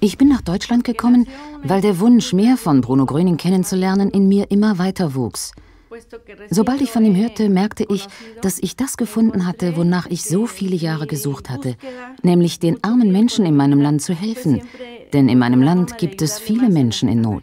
Ich bin nach Deutschland gekommen, weil der Wunsch, mehr von Bruno Gröning kennenzulernen, in mir immer weiter wuchs. Sobald ich von ihm hörte, merkte ich, dass ich das gefunden hatte, wonach ich so viele Jahre gesucht hatte, nämlich den armen Menschen in meinem Land zu helfen. Denn in meinem Land gibt es viele Menschen in Not.